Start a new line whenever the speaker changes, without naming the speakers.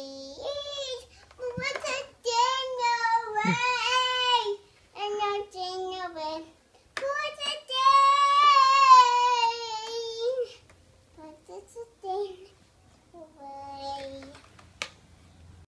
Please, Mama, take